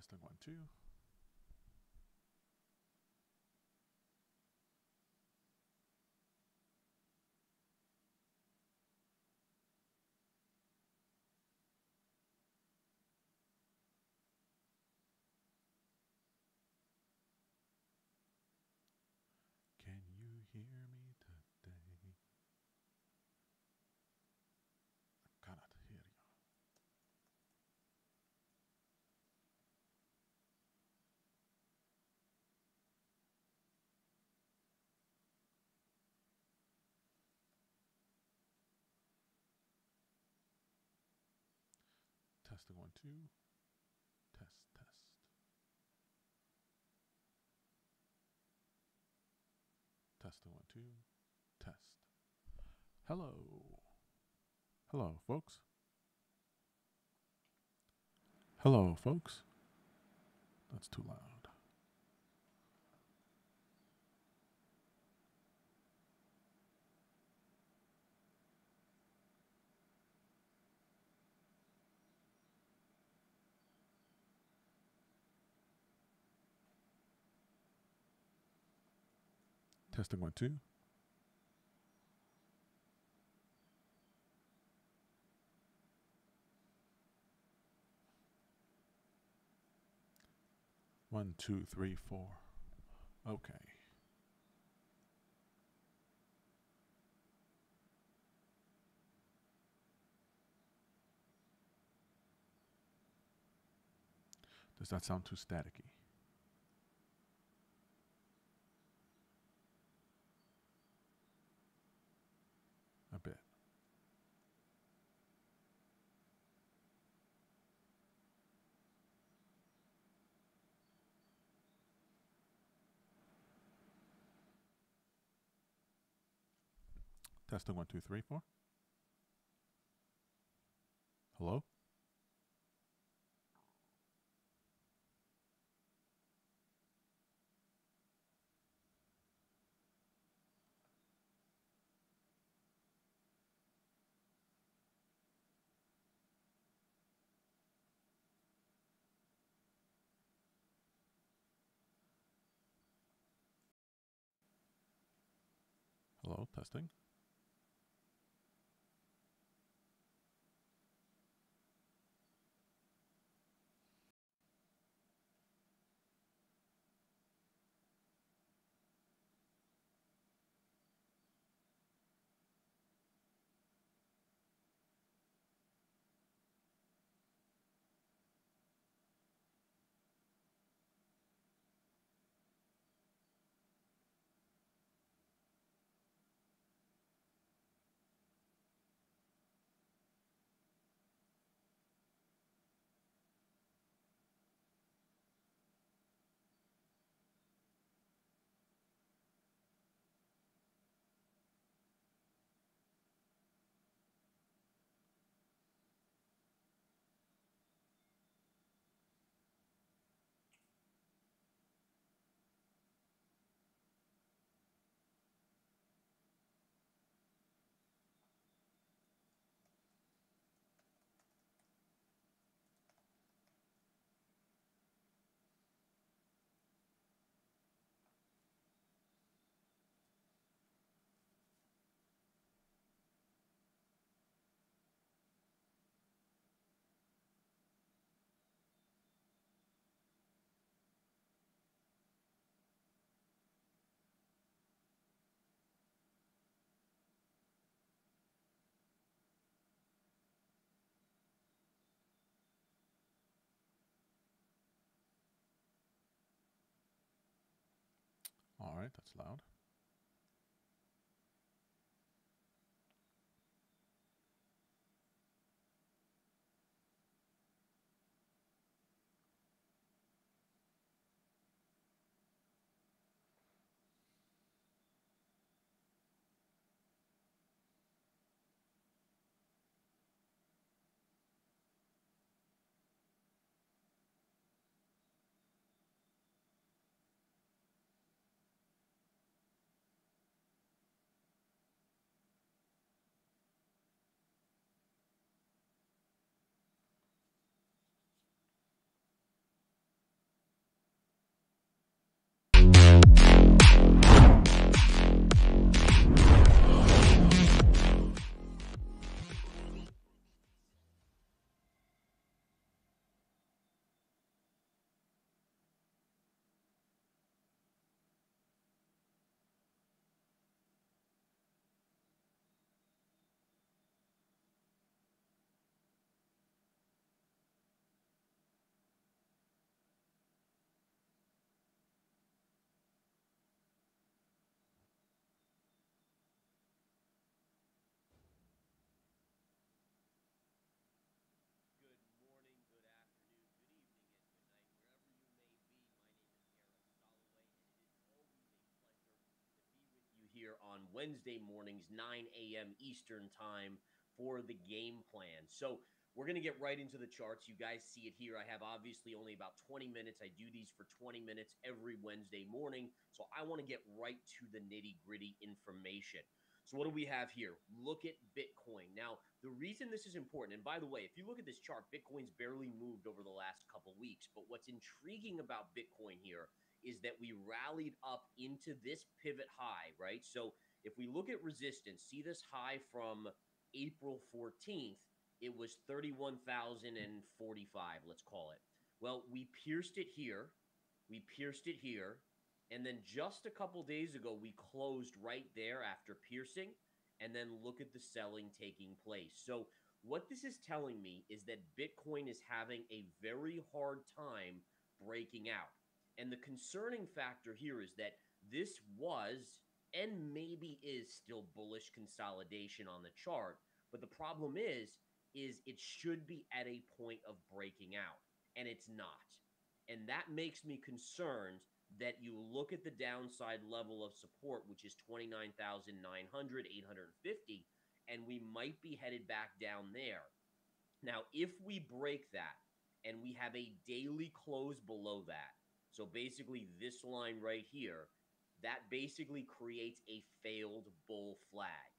Testing one, two. Can you hear me today? I cannot hear you. Testing one, two. Test, test. Testing one, two. Test. Hello. Hello, folks. Hello, folks. That's too loud. Testing one, two. One, two, three, four. Okay. Does that sound too staticky? A bit. Testing one, two, three, four. Hello? Hello, testing. Right, that's loud. Wednesday mornings, 9 a.m. Eastern time for the game plan. So we're going to get right into the charts. You guys see it here. I have obviously only about 20 minutes. I do these for 20 minutes every Wednesday morning. So I want to get right to the nitty gritty information. So what do we have here? Look at Bitcoin. Now, the reason this is important, and by the way, if you look at this chart, Bitcoin's barely moved over the last couple weeks. But what's intriguing about Bitcoin here is that we rallied up into this pivot high, right? So if we look at resistance, see this high from April 14th, it was 31,045, let's call it. Well, we pierced it here. We pierced it here. And then just a couple days ago, we closed right there after piercing. And then look at the selling taking place. So, what this is telling me is that Bitcoin is having a very hard time breaking out. And the concerning factor here is that this was and maybe is still bullish consolidation on the chart. But the problem is, is it should be at a point of breaking out, and it's not. And that makes me concerned that you look at the downside level of support, which is 29,900, 850, and we might be headed back down there. Now, if we break that and we have a daily close below that, so basically this line right here, that basically creates a failed bull flag.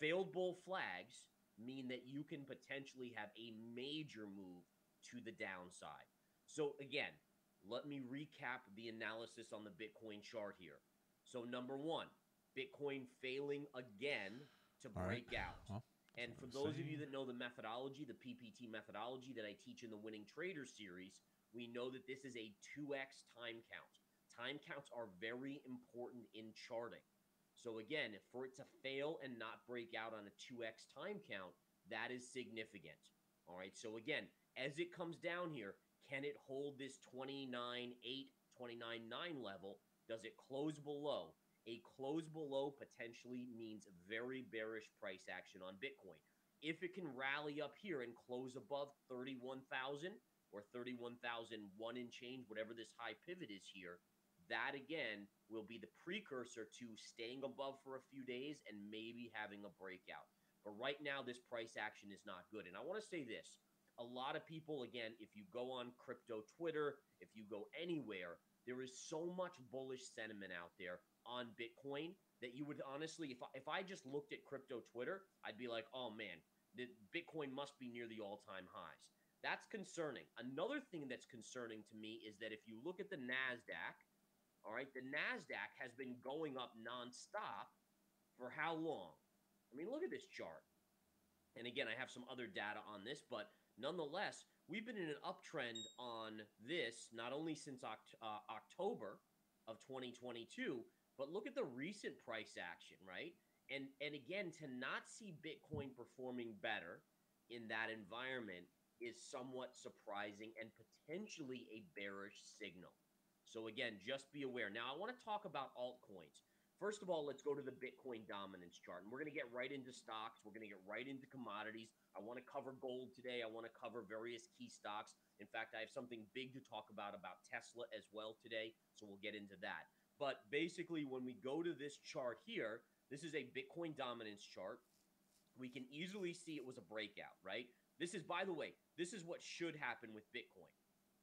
Failed bull flags mean that you can potentially have a major move to the downside. So, again, let me recap the analysis on the Bitcoin chart here. So, number one, Bitcoin failing again to break right. out. Well, and for those saying. of you that know the methodology, the PPT methodology that I teach in the Winning Trader series, we know that this is a 2x time count. Time counts are very important in charting. So again, for it to fail and not break out on a 2x time count, that is significant. All right. So again, as it comes down here, can it hold this 29.8, 29.9 level? Does it close below? A close below potentially means very bearish price action on Bitcoin. If it can rally up here and close above 31,000 or 31,001 in change, whatever this high pivot is here, that again will be the precursor to staying above for a few days and maybe having a breakout. But right now, this price action is not good. And I want to say this a lot of people, again, if you go on crypto Twitter, if you go anywhere, there is so much bullish sentiment out there on Bitcoin that you would honestly, if I, if I just looked at crypto Twitter, I'd be like, oh man, the Bitcoin must be near the all time highs. That's concerning. Another thing that's concerning to me is that if you look at the NASDAQ, all right, the NASDAQ has been going up nonstop for how long? I mean, look at this chart. And again, I have some other data on this, but nonetheless, we've been in an uptrend on this not only since oct- uh, October of 2022, but look at the recent price action, right? And and again, to not see Bitcoin performing better in that environment is somewhat surprising and potentially a bearish signal. So again, just be aware. Now, I want to talk about altcoins. First of all, let's go to the Bitcoin dominance chart. And we're going to get right into stocks. We're going to get right into commodities. I want to cover gold today. I want to cover various key stocks. In fact, I have something big to talk about about Tesla as well today. So we'll get into that. But basically, when we go to this chart here, this is a Bitcoin dominance chart. We can easily see it was a breakout, right? This is, by the way, this is what should happen with Bitcoin.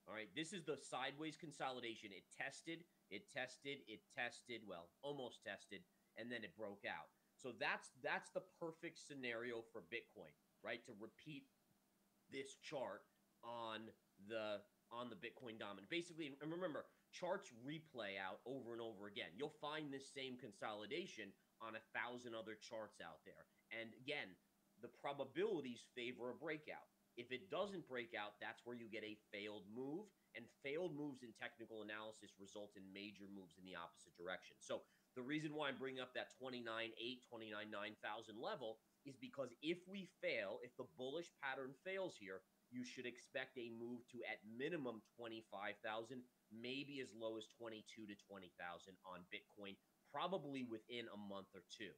All right, this is the sideways consolidation. It tested, it tested, it tested, well, almost tested, and then it broke out. So that's that's the perfect scenario for Bitcoin, right? To repeat this chart on the on the Bitcoin dominant. Basically, and remember, charts replay out over and over again. You'll find this same consolidation on a thousand other charts out there. And again, the probabilities favor a breakout. If it doesn't break out, that's where you get a failed move. And failed moves in technical analysis result in major moves in the opposite direction. So the reason why I'm bringing up that 29, 8, 29, 9,000 level is because if we fail, if the bullish pattern fails here, you should expect a move to at minimum 25,000, maybe as low as 22 to 20,000 on Bitcoin, probably within a month or two.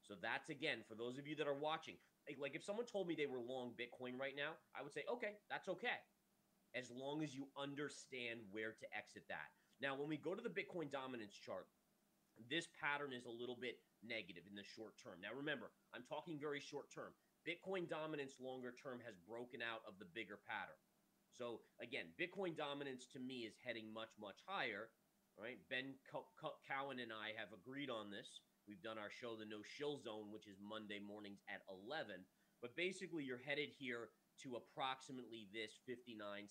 So that's again for those of you that are watching like if someone told me they were long Bitcoin right now, I would say, okay, that's okay. As long as you understand where to exit that. Now, when we go to the Bitcoin dominance chart, this pattern is a little bit negative in the short term. Now, remember, I'm talking very short term. Bitcoin dominance longer term has broken out of the bigger pattern. So, again, Bitcoin dominance to me is heading much, much higher. Right? Ben Co- Co- Cowan and I have agreed on this. We've done our show, The No Shill Zone, which is Monday mornings at 11. But basically, you're headed here to approximately this 59, 60%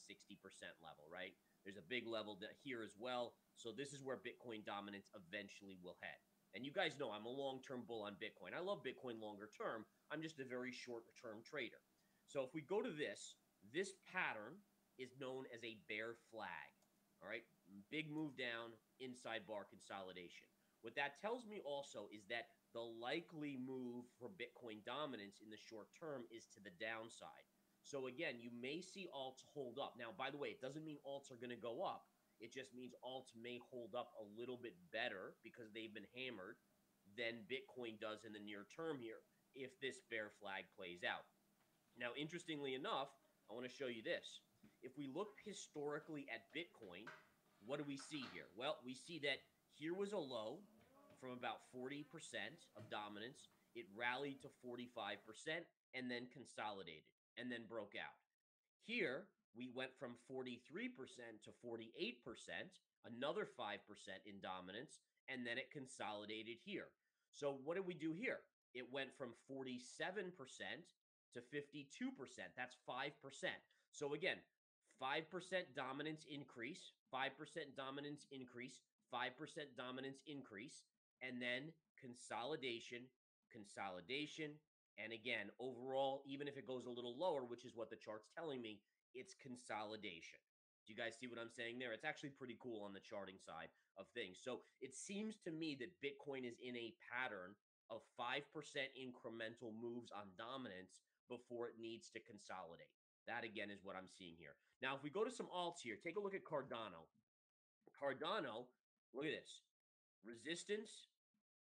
level, right? There's a big level here as well. So this is where Bitcoin dominance eventually will head. And you guys know I'm a long-term bull on Bitcoin. I love Bitcoin longer term. I'm just a very short-term trader. So if we go to this, this pattern is known as a bear flag. All right, big move down, inside bar consolidation. What that tells me also is that the likely move for Bitcoin dominance in the short term is to the downside. So again, you may see alts hold up. Now, by the way, it doesn't mean alts are going to go up. It just means alts may hold up a little bit better because they've been hammered than Bitcoin does in the near term here if this bear flag plays out. Now, interestingly enough, I want to show you this. If we look historically at Bitcoin, what do we see here? Well, we see that here was a low from about 40% of dominance. It rallied to 45% and then consolidated and then broke out. Here, we went from 43% to 48%, another 5% in dominance, and then it consolidated here. So what did we do here? It went from 47% to 52%. That's 5%. So again, 5% dominance increase, 5% dominance increase, 5% dominance increase, and then consolidation, consolidation, and again, overall, even if it goes a little lower, which is what the chart's telling me, it's consolidation. Do you guys see what I'm saying there? It's actually pretty cool on the charting side of things. So it seems to me that Bitcoin is in a pattern of 5% incremental moves on dominance before it needs to consolidate. That again is what I'm seeing here. Now, if we go to some alts here, take a look at Cardano. Cardano, look at this resistance,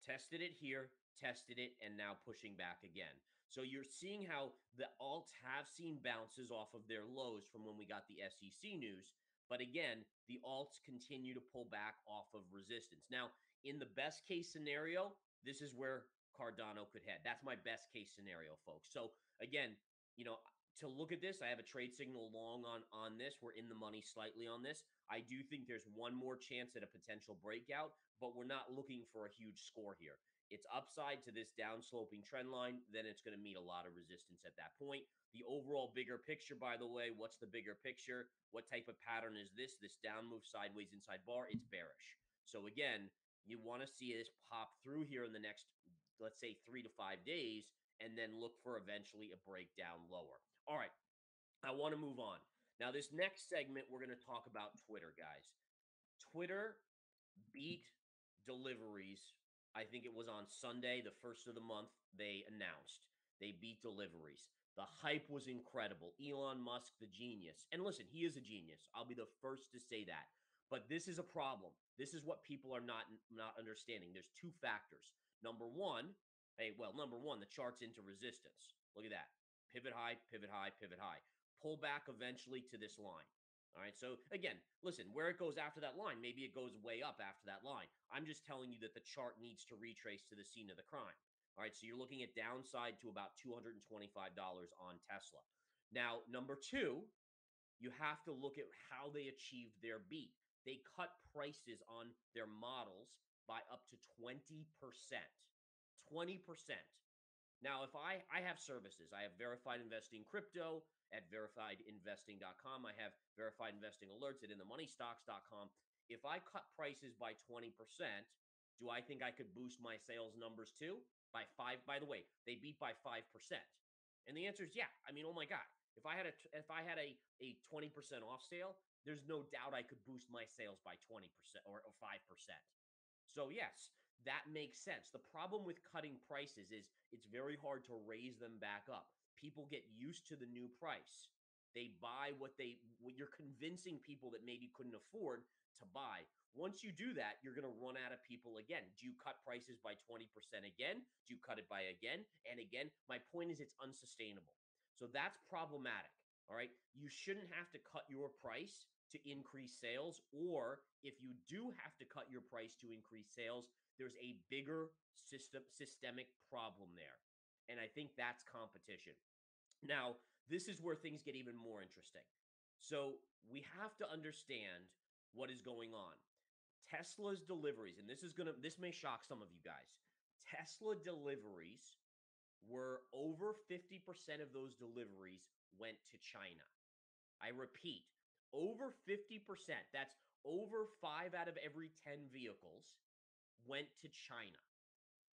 tested it here, tested it, and now pushing back again. So you're seeing how the alts have seen bounces off of their lows from when we got the SEC news. But again, the alts continue to pull back off of resistance. Now, in the best case scenario, this is where Cardano could head. That's my best case scenario, folks. So again, you know, to look at this, I have a trade signal long on on this. We're in the money slightly on this. I do think there's one more chance at a potential breakout, but we're not looking for a huge score here it's upside to this downsloping trend line, then it's going to meet a lot of resistance at that point. The overall bigger picture, by the way, what's the bigger picture? What type of pattern is this? This down move sideways inside bar, it's bearish. So again, you want to see this pop through here in the next, let's say, three to five days, and then look for eventually a breakdown lower. All right, I want to move on. Now, this next segment, we're going to talk about Twitter, guys. Twitter beat deliveries I think it was on Sunday, the first of the month, they announced they beat deliveries. The hype was incredible. Elon Musk, the genius. And listen, he is a genius. I'll be the first to say that. But this is a problem. This is what people are not not understanding. There's two factors. Number 1, hey, well, number 1, the chart's into resistance. Look at that. Pivot high, pivot high, pivot high. Pull back eventually to this line. All right. So again, listen, where it goes after that line, maybe it goes way up after that line. I'm just telling you that the chart needs to retrace to the scene of the crime. All right. So you're looking at downside to about $225 on Tesla. Now, number two, you have to look at how they achieved their beat. They cut prices on their models by up to 20%. 20%. Now, if I I have services, I have verified investing crypto at verifiedinvesting.com. I have verified investing alerts at inthemoneystocks.com. If I cut prices by 20%, do I think I could boost my sales numbers too? By five, by the way, they beat by 5%. And the answer is yeah. I mean, oh my God. If I had a if I had a, a 20% off sale, there's no doubt I could boost my sales by 20% or, or 5%. So yes, that makes sense. The problem with cutting prices is it's very hard to raise them back up people get used to the new price. They buy what they what you're convincing people that maybe couldn't afford to buy. Once you do that, you're going to run out of people again. Do you cut prices by 20% again? Do you cut it by again and again? My point is it's unsustainable. So that's problematic. All right. You shouldn't have to cut your price to increase sales. Or if you do have to cut your price to increase sales, there's a bigger system systemic problem there. And I think that's competition. Now, this is where things get even more interesting. So we have to understand what is going on. Tesla's deliveries, and this is gonna this may shock some of you guys. Tesla deliveries were over 50% of those deliveries went to China. I repeat, over 50%. That's over five out of every 10 vehicles went to China.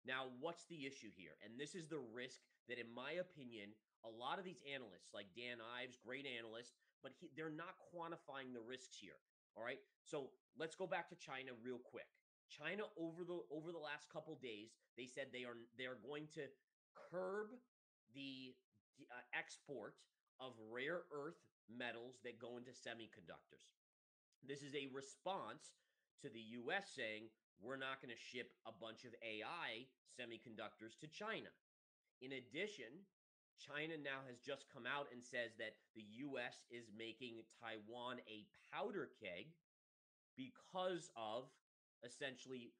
Now, what's the issue here? And this is the risk that, in my opinion, a lot of these analysts, like Dan Ives, great analyst, but he, they're not quantifying the risks here. All right. So let's go back to China real quick. China over the over the last couple days, they said they are they are going to curb the uh, export of rare earth metals that go into semiconductors. This is a response to the US saying we're not going to ship a bunch of AI semiconductors to China. In addition, China now has just come out and says that the US is making Taiwan a powder keg because of essentially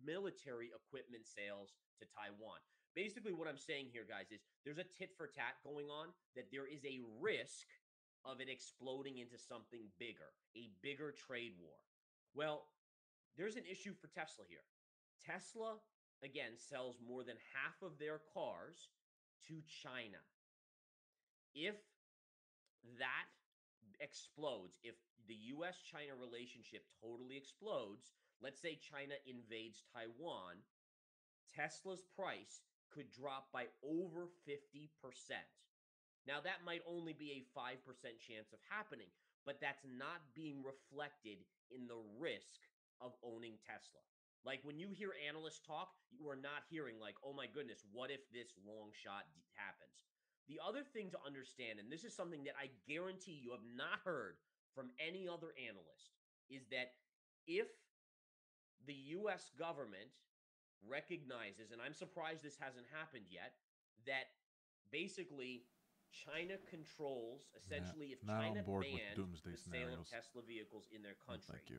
military equipment sales to Taiwan. Basically, what I'm saying here, guys, is there's a tit for tat going on, that there is a risk of it exploding into something bigger, a bigger trade war. Well, there's an issue for Tesla here. Tesla, again, sells more than half of their cars to China. If that explodes, if the US China relationship totally explodes, let's say China invades Taiwan, Tesla's price could drop by over 50%. Now, that might only be a 5% chance of happening, but that's not being reflected in the risk of owning Tesla. Like when you hear analysts talk, you are not hearing, like, oh my goodness, what if this long shot happens? The other thing to understand, and this is something that I guarantee you have not heard from any other analyst, is that if the US government recognizes, and I'm surprised this hasn't happened yet, that basically China controls essentially if China banned the sale of Tesla vehicles in their country. thank you.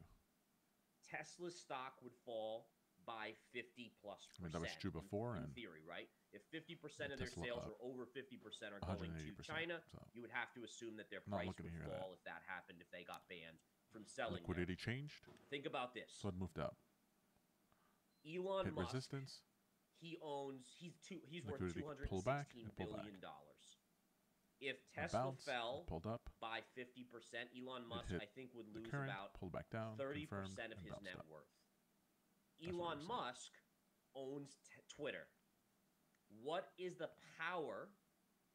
Tesla's stock would fall by 50 plus percent. I mean, that was true before, in, in and theory, right? If 50% of their sales or over 50% are going to China, so. you would have to assume that their price looking would fall that. if that happened, if they got banned from selling. there. liquidity changed, Think about this. so it moved up. Elon Hit Musk, resistance. he owns he's two he's worth Liquidity two hundred pull and back and pull back. dollars. If Tesla bounced, fell pulled up. by fifty percent, Elon Musk I think would lose current about pulled back down. thirty confirmed, percent of and his net up. worth. That's Elon Musk owns t- Twitter. What is the power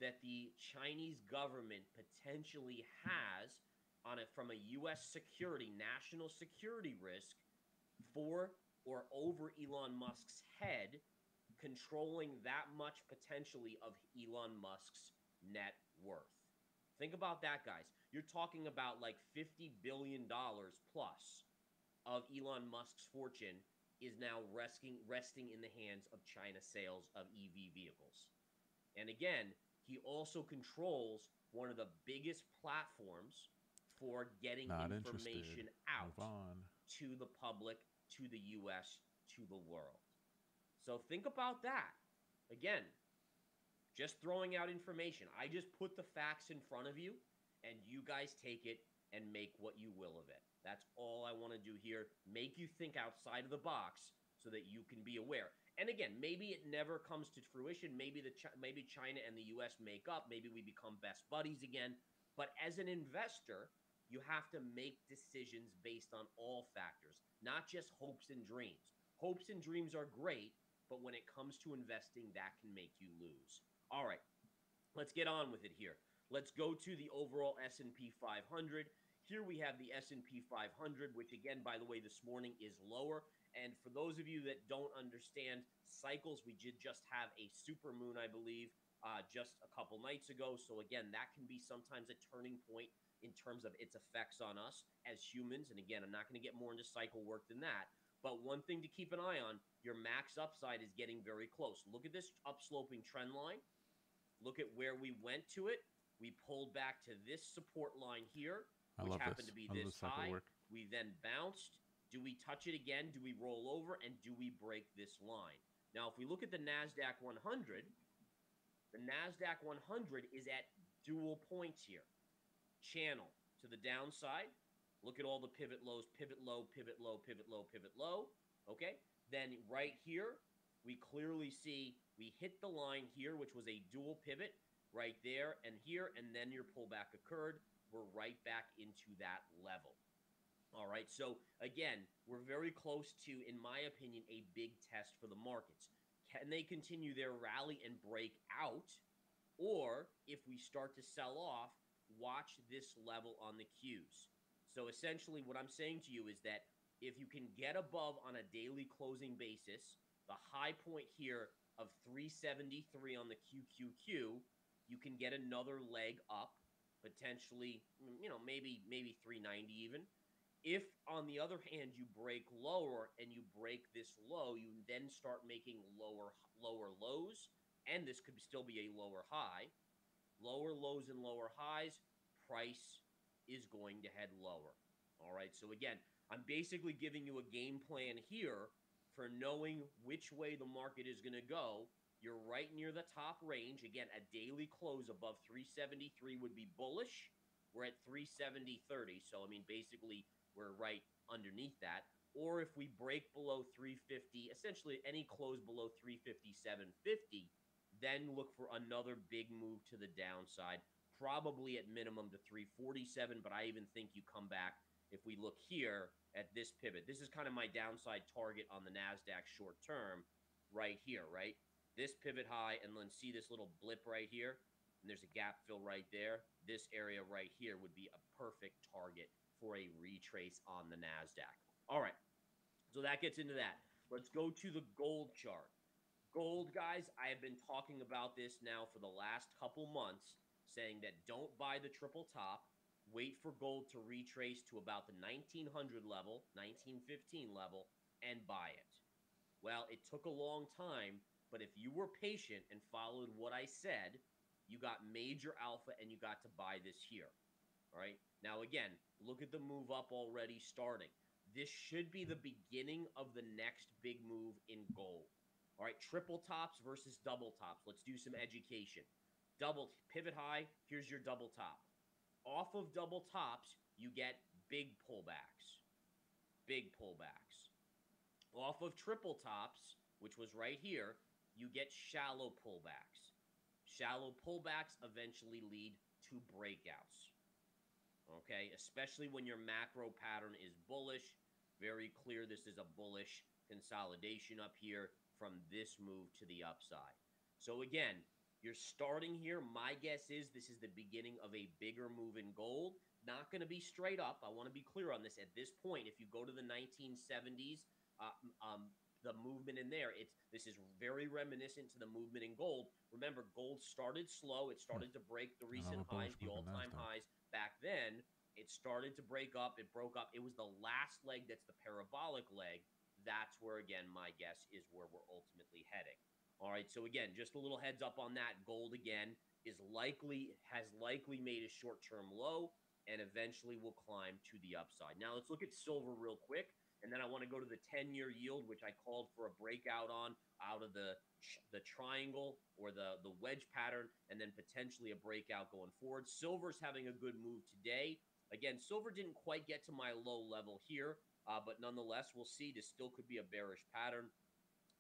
that the Chinese government potentially has on it from a U.S. security, national security risk for or over Elon Musk's head, controlling that much potentially of Elon Musk's net worth? Think about that, guys. You're talking about like $50 billion plus of Elon Musk's fortune is now resting resting in the hands of China sales of EV vehicles. And again, he also controls one of the biggest platforms for getting Not information interested. out on. to the public, to the US, to the world. So think about that. Again, just throwing out information. I just put the facts in front of you, and you guys take it and make what you will of it. That's all I want to do here. Make you think outside of the box so that you can be aware. And again, maybe it never comes to fruition. Maybe the maybe China and the U.S. make up. Maybe we become best buddies again. But as an investor, you have to make decisions based on all factors, not just hopes and dreams. Hopes and dreams are great, but when it comes to investing, that can make you lose. All right, let's get on with it here. Let's go to the overall S&P 500. Here we have the S&P 500, which again, by the way, this morning is lower. And for those of you that don't understand cycles, we did just have a super moon, I believe, uh, just a couple nights ago. So again, that can be sometimes a turning point in terms of its effects on us as humans. And again, I'm not going to get more into cycle work than that. But one thing to keep an eye on, your max upside is getting very close. Look at this upsloping trend line. Look at where we went to it. We pulled back to this support line here, I which happened this. to be I this high. work. We then bounced Do we touch it again? Do we roll over? And do we break this line? Now, if we look at the NASDAQ 100, the NASDAQ 100 is at dual points here. Channel to the downside. Look at all the pivot lows, pivot low, pivot low, pivot low, pivot low. Okay. Then right here, we clearly see we hit the line here, which was a dual pivot right there and here, and then your pullback occurred. We're right back into that level. All right. So again, we're very close to, in my opinion, a big test for the markets. Can they continue their rally and break out? Or if we start to sell off, watch this level on the cues. So essentially, what I'm saying to you is that if you can get above on a daily closing basis, the high point here of 373 on the QQQ, you can get another leg up, potentially, mm, you know, maybe maybe 390 even. If on the other hand you break lower and you break this low, you then start making lower lower lows, and this could still be a lower high. Lower lows and lower highs, price is going to head lower. All right. So again, I'm basically giving you a game plan here for knowing which way the market is going to go. You're right near the top range. Again, a daily close above 373 would be bullish. We're at 370.30. So I mean basically we're right underneath that. Or if we break below 350, essentially any close below 357.50, then look for another big move to the downside probably at minimum to 347, but I even think you come back if we look here at this pivot. This is kind of my downside target on the NASDAQ short term right here, right? This pivot high, and then see this little blip right here, and there's a gap fill right there. This area right here would be a perfect target for a retrace on the NASDAQ. All right, so that gets into that. Let's go to the gold chart. Gold, guys, I have been talking about this now for the last couple months saying that don't buy the triple top, wait for gold to retrace to about the 1900 level, 1915 level, and buy it. Well, it took a long time, but if you were patient and followed what I said, you got major alpha and you got to buy this here. All right. Now, again, look at the move up already starting. This should be the beginning of the next big move in gold. All right. Triple tops versus double tops. Let's do some education double pivot high, here's your double top. Off of double tops, you get big pullbacks. Big pullbacks. Off of triple tops, which was right here, you get shallow pullbacks. Shallow pullbacks eventually lead to breakouts. Okay, especially when your macro pattern is bullish. Very clear this is a bullish consolidation up here from this move to the upside. So again, you're starting here. My guess is this is the beginning of a bigger move in gold. Not going to be straight up. I want to be clear on this. At this point, if you go to the 1970s, uh, um, the movement in there, it's this is very reminiscent to the movement in gold. Remember, gold started slow. It started to break the recent highs, the all-time highs back then. It started to break up. It broke up. It was the last leg that's the parabolic leg. That's where, again, my guess is where we're ultimately heading. All right, so again, just a little heads up on that. Gold again is likely has likely made a short-term low and eventually will climb to the upside. Now let's look at silver real quick, and then I want to go to the 10-year yield, which I called for a breakout on out of the the triangle or the the wedge pattern, and then potentially a breakout going forward. Silver's having a good move today. Again, silver didn't quite get to my low level here, uh, but nonetheless, we'll see. This still could be a bearish pattern.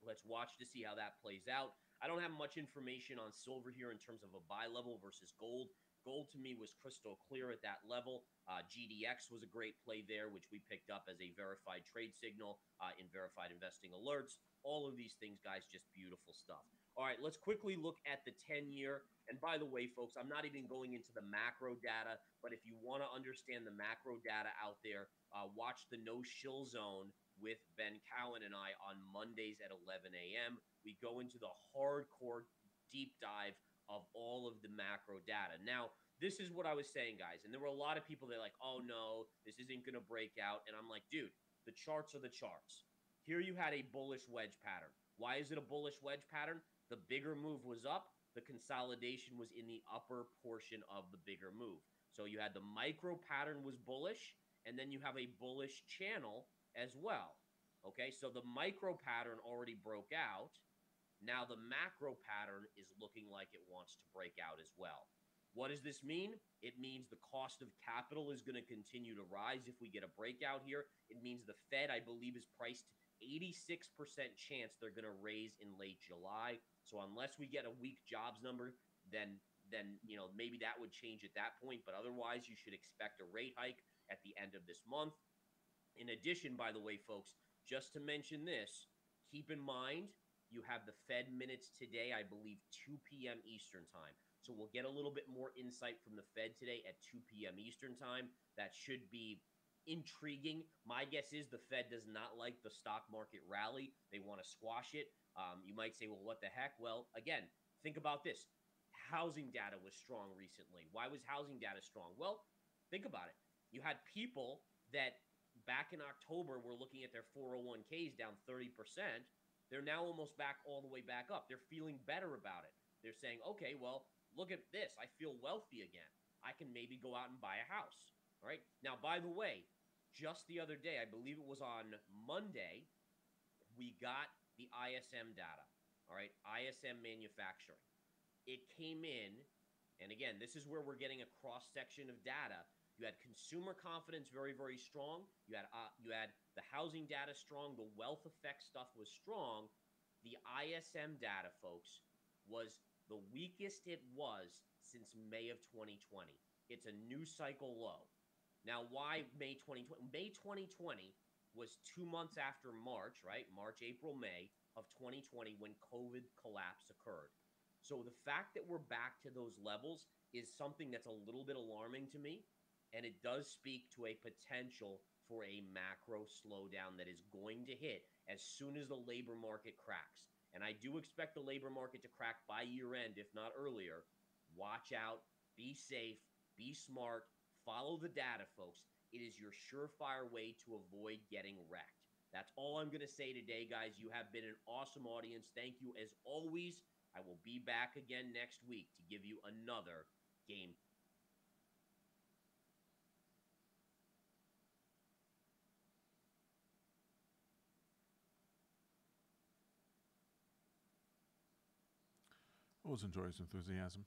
Let's watch to see how that plays out. I don't have much information on silver here in terms of a buy level versus gold. Gold to me was crystal clear at that level. Uh, GDX was a great play there, which we picked up as a verified trade signal uh, in verified investing alerts. All of these things, guys, just beautiful stuff. All right, let's quickly look at the 10 year. And by the way, folks, I'm not even going into the macro data, but if you want to understand the macro data out there, uh, watch the no shill zone with Ben Cowan and I on Mondays at 11 a.m. We go into the hardcore deep dive of all of the macro data. Now, this is what I was saying, guys. And there were a lot of people that like, oh no, this isn't going to break out. And I'm like, dude, the charts are the charts. Here you had a bullish wedge pattern. Why is it a bullish wedge pattern? The bigger move was up. The consolidation was in the upper portion of the bigger move. So you had the micro pattern was bullish, and then you have a bullish channel as well. Okay, so the micro pattern already broke out. Now the macro pattern is looking like it wants to break out as well. What does this mean? It means the cost of capital is going to continue to rise if we get a breakout here. It means the Fed, I believe, is priced 86% chance they're going to raise in late July. So unless we get a weak jobs number, then then you know maybe that would change at that point. But otherwise, you should expect a rate hike at the end of this month. In addition, by the way, folks, just to mention this, keep in mind you have the Fed minutes today, I believe 2 p.m. Eastern time. So we'll get a little bit more insight from the Fed today at 2 p.m. Eastern time. That should be intriguing. My guess is the Fed does not like the stock market rally. They want to squash it. Um, you might say, well, what the heck? Well, again, think about this. Housing data was strong recently. Why was housing data strong? Well, think about it. You had people that back in October we're looking at their 401ks down 30%. They're now almost back all the way back up. They're feeling better about it. They're saying, okay, well, look at this. I feel wealthy again. I can maybe go out and buy a house. All right. Now, by the way, just the other day, I believe it was on Monday, we got the ISM data. All right. ISM manufacturing. It came in, and again, this is where we're getting a cross section of data you had consumer confidence very, very strong. You had uh, you had the housing data strong. The wealth effect stuff was strong. The ISM data, folks, was the weakest it was since May of 2020. It's a new cycle low. Now, why May 2020? May 2020 was two months after March, right? March, April, May of 2020 when COVID collapse occurred. So the fact that we're back to those levels is something that's a little bit alarming to me and it does speak to a potential for a macro slowdown that is going to hit as soon as the labor market cracks. And I do expect the labor market to crack by year end, if not earlier. Watch out, be safe, be smart, follow the data, folks. It is your surefire way to avoid getting wrecked. That's all I'm going to say today, guys. You have been an awesome audience. Thank you as always. I will be back again next week to give you another game Always enjoy his enthusiasm.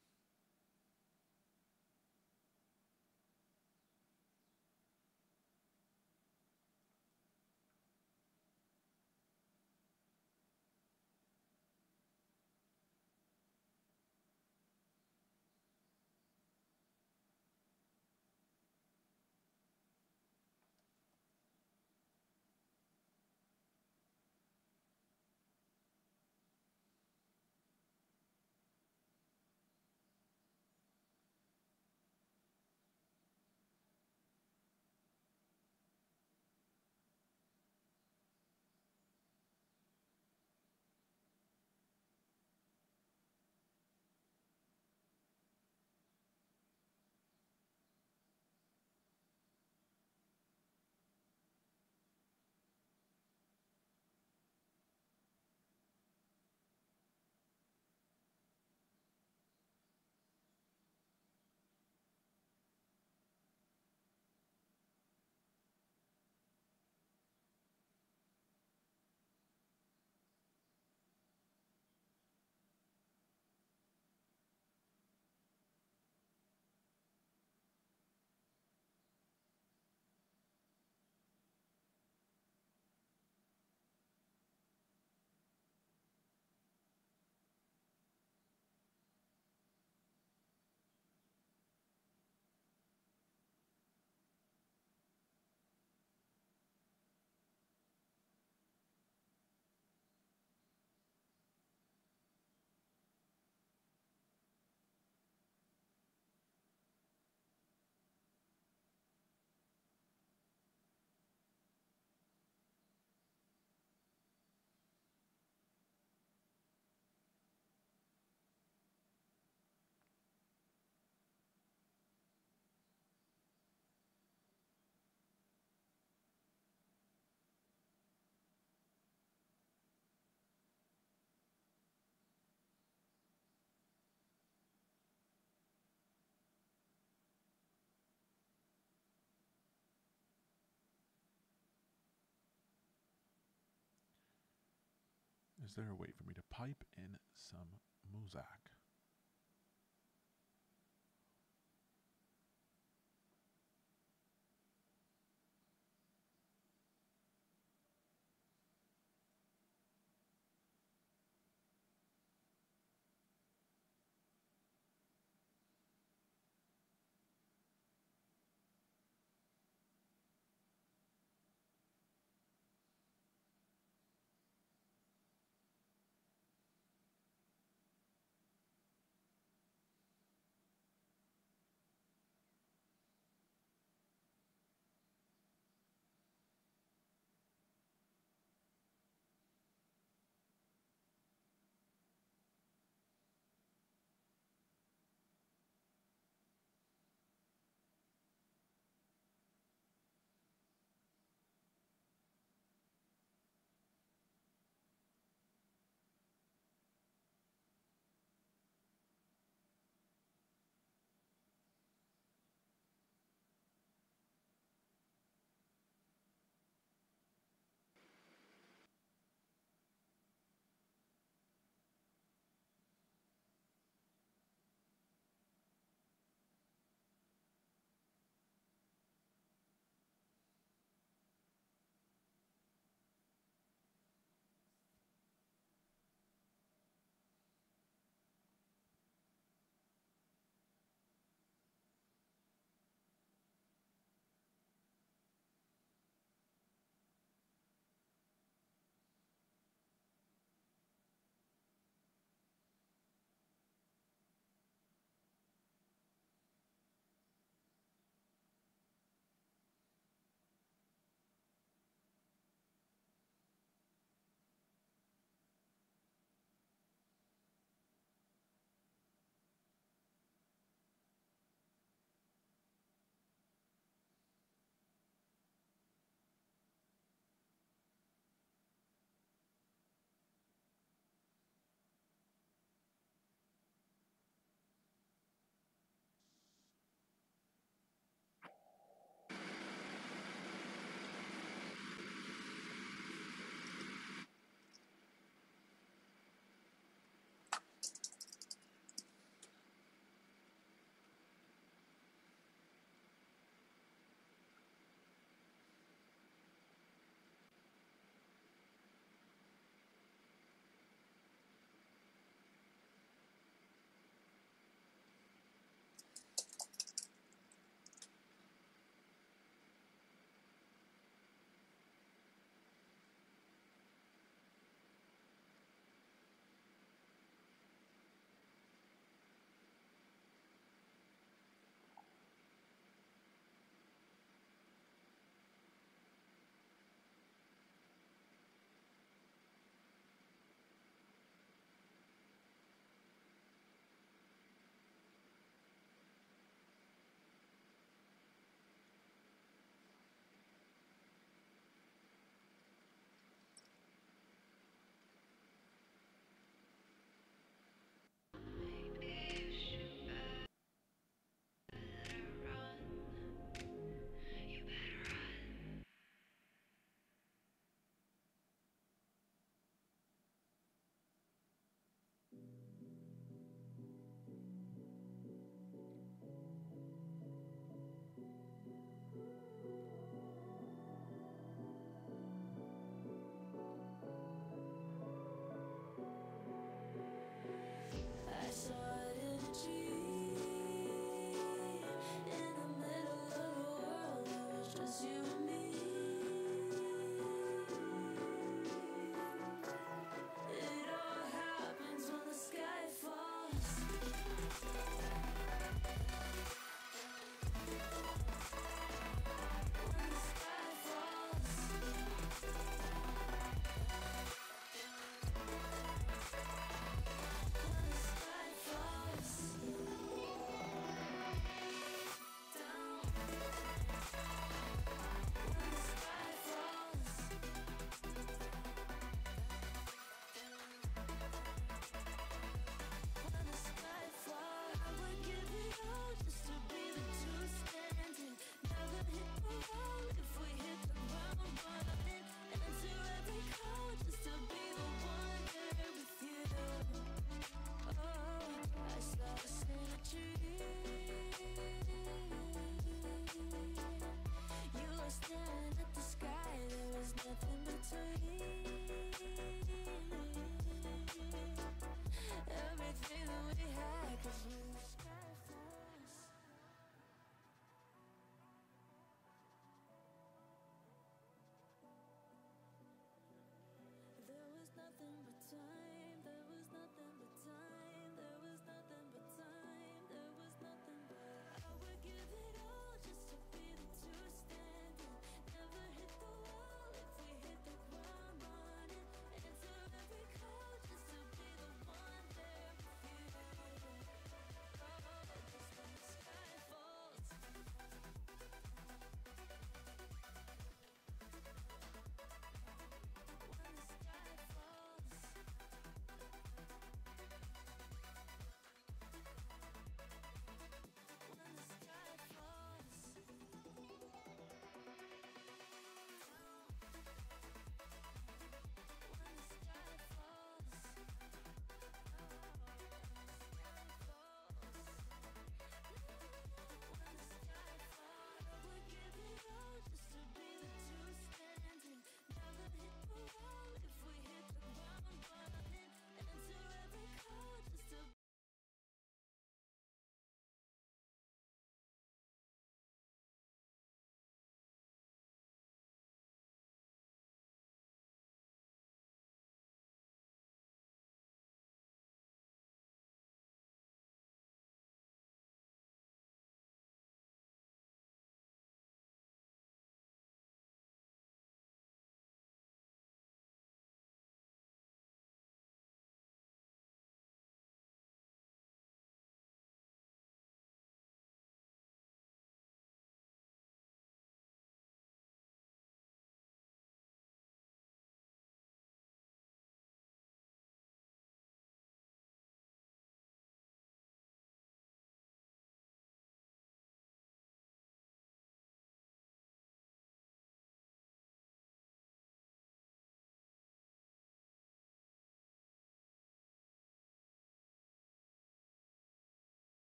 Is there a way for me to pipe in some Muzak?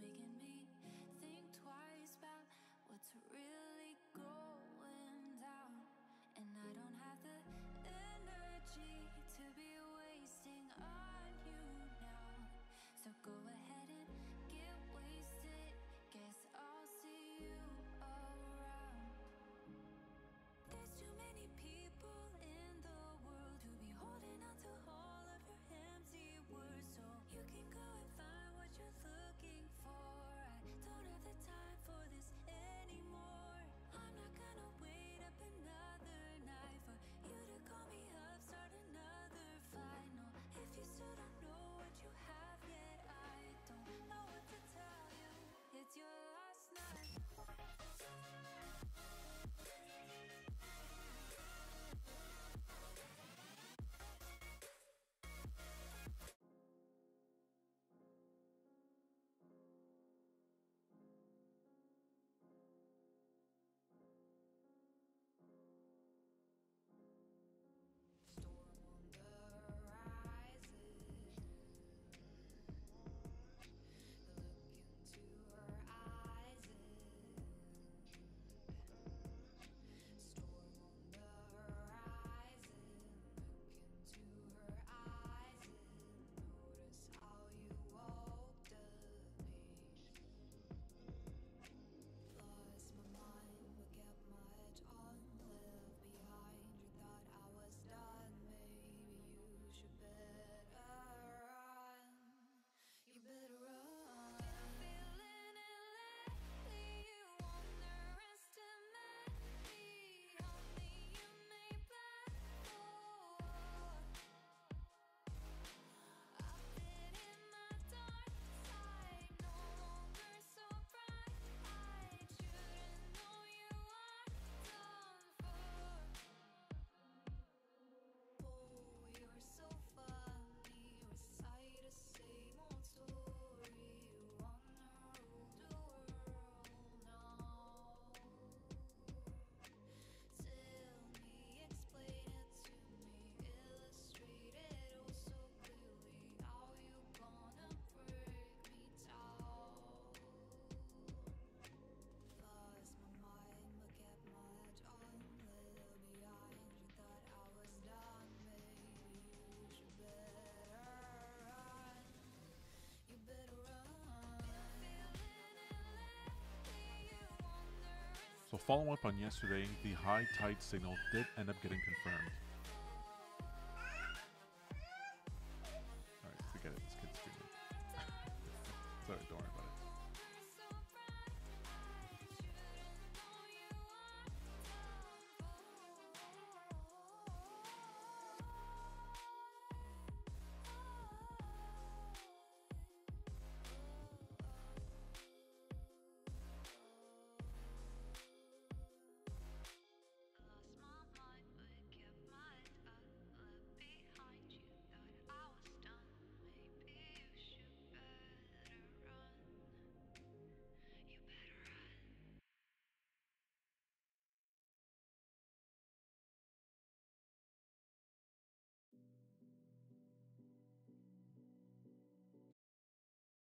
Making me think twice about what's really going down. And I don't have the energy to be wasting on you now. So go ahead. Follow up on yesterday, the high tide signal did end up getting confirmed.